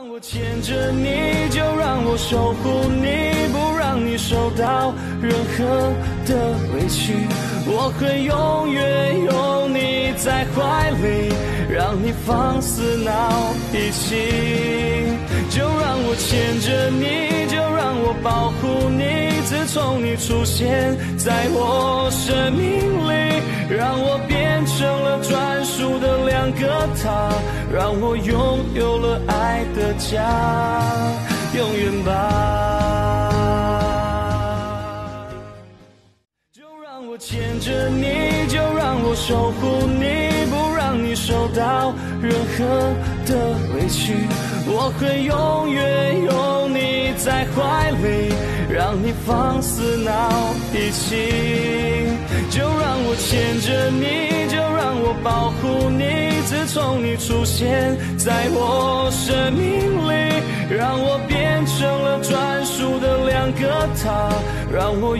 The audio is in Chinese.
让我牵着你，就让我守护你，不让你受到任何的委屈。我会永远拥你在怀里，让你放肆闹脾气。就让我牵着你，就让我保护你。自从你出现在我生命里，让我变成了专个他，让我拥有了爱的家，永远吧。就让我牵着你，就让我守护你，不让你受到任何的委屈。我会永远有你在怀里，让你放肆闹脾气。就让我牵着你，就让我保护。自从你出现在我生命里，让我变成了专属的两个他，让我。